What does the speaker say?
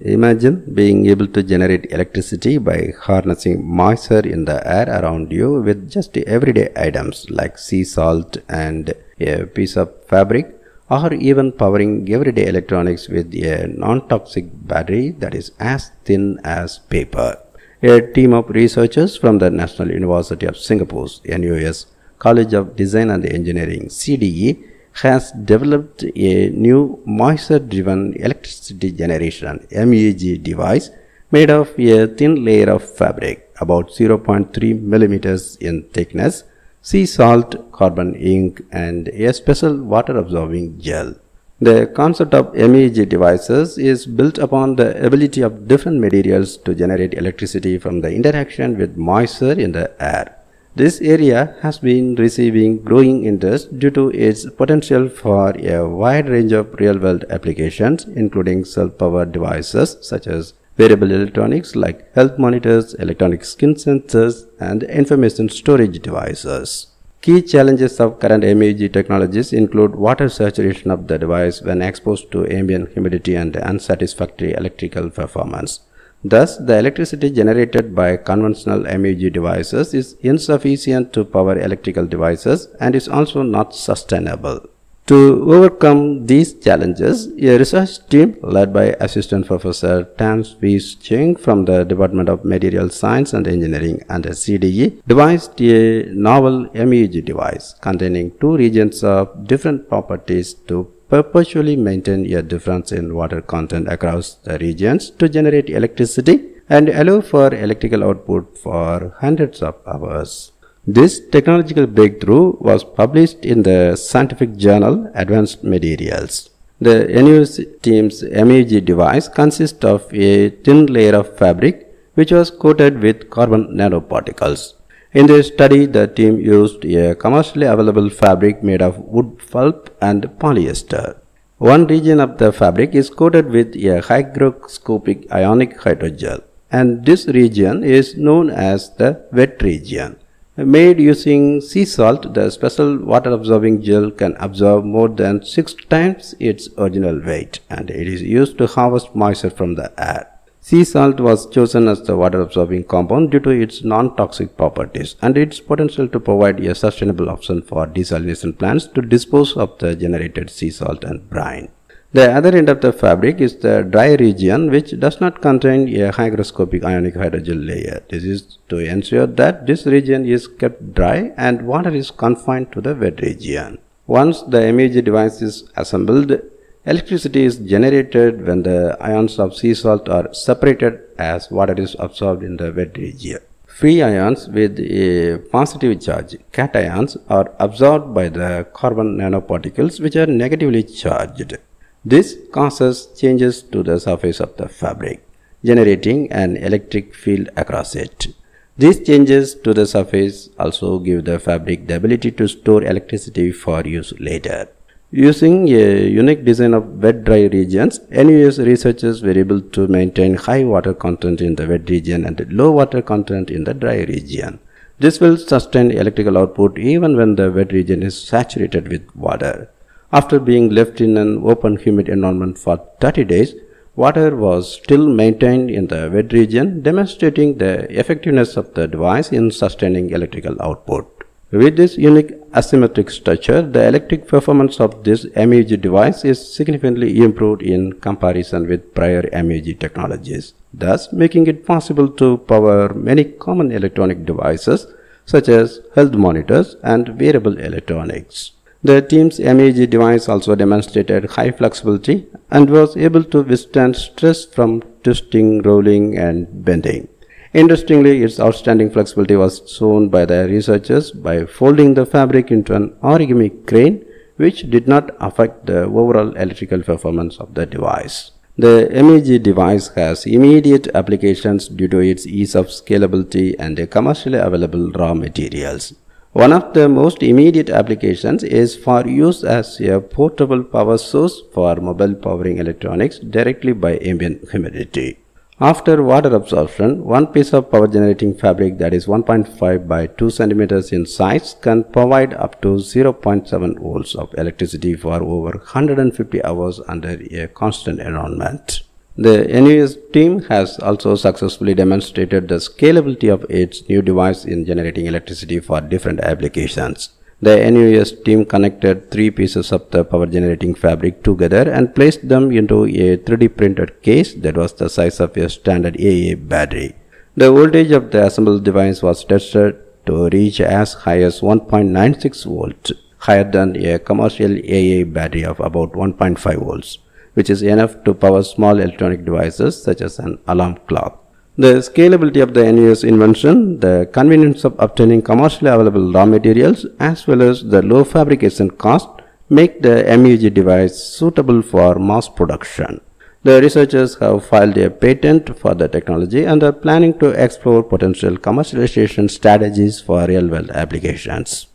Imagine being able to generate electricity by harnessing moisture in the air around you with just everyday items like sea salt and a piece of fabric or even powering everyday electronics with a non-toxic battery that is as thin as paper. A team of researchers from the National University of Singapore's NUS College of Design and Engineering CDE has developed a new moisture driven electricity generation MEG device made of a thin layer of fabric about 0.3 millimeters in thickness sea salt, carbon ink, and a special water absorbing gel. The concept of MEG devices is built upon the ability of different materials to generate electricity from the interaction with moisture in the air. This area has been receiving growing interest due to its potential for a wide range of real world applications, including self powered devices such as wearable electronics like health monitors, electronic skin sensors, and information storage devices. Key challenges of current MEG technologies include water saturation of the device when exposed to ambient humidity and unsatisfactory electrical performance. Thus, the electricity generated by conventional MEG devices is insufficient to power electrical devices and is also not sustainable. To overcome these challenges, a research team led by Assistant Professor Tan Swee Ching from the Department of Material Science and Engineering and CDE devised a novel MEG device containing two regions of different properties to perpetually maintain a difference in water content across the regions to generate electricity and allow for electrical output for hundreds of hours. This technological breakthrough was published in the scientific journal Advanced Materials. The NUS team's MEG device consists of a thin layer of fabric which was coated with carbon nanoparticles. In this study, the team used a commercially available fabric made of wood pulp and polyester. One region of the fabric is coated with a hygroscopic ionic hydrogel, and this region is known as the wet region. Made using sea salt, the special water absorbing gel can absorb more than 6 times its original weight and it is used to harvest moisture from the air. Sea salt was chosen as the water absorbing compound due to its non toxic properties and its potential to provide a sustainable option for desalination plants to dispose of the generated sea salt and brine. The other end of the fabric is the dry region which does not contain a hygroscopic ionic hydrogel layer. This is to ensure that this region is kept dry and water is confined to the wet region. Once the MEG device is assembled, electricity is generated when the ions of sea salt are separated as water is absorbed in the wet region. Free ions with a positive charge, cations, are absorbed by the carbon nanoparticles which are negatively charged. This causes changes to the surface of the fabric, generating an electric field across it. These changes to the surface also give the fabric the ability to store electricity for use later. Using a unique design of wet-dry regions, NUS researchers were able to maintain high water content in the wet region and low water content in the dry region. This will sustain electrical output even when the wet region is saturated with water. After being left in an open humid environment for 30 days, water was still maintained in the wet region, demonstrating the effectiveness of the device in sustaining electrical output. With this unique asymmetric structure, the electric performance of this MEG device is significantly improved in comparison with prior MEG technologies, thus making it possible to power many common electronic devices such as health monitors and wearable electronics. The team's MEG device also demonstrated high flexibility and was able to withstand stress from twisting, rolling, and bending. Interestingly, its outstanding flexibility was shown by the researchers by folding the fabric into an origami crane, which did not affect the overall electrical performance of the device. The MEG device has immediate applications due to its ease of scalability and commercially available raw materials. One of the most immediate applications is for use as a portable power source for mobile powering electronics directly by ambient humidity. After water absorption, one piece of power generating fabric that is 1.5 by 2 centimeters in size can provide up to 0.7 volts of electricity for over 150 hours under a constant environment. The NUS team has also successfully demonstrated the scalability of its new device in generating electricity for different applications. The NUS team connected three pieces of the power generating fabric together and placed them into a 3D printed case that was the size of a standard AA battery. The voltage of the assembled device was tested to reach as high as 1.96 volts, higher than a commercial AA battery of about 1.5 volts which is enough to power small electronic devices such as an alarm clock. The scalability of the NUS invention, the convenience of obtaining commercially available raw materials as well as the low fabrication cost make the MEG device suitable for mass production. The researchers have filed a patent for the technology and are planning to explore potential commercialization strategies for real-world applications.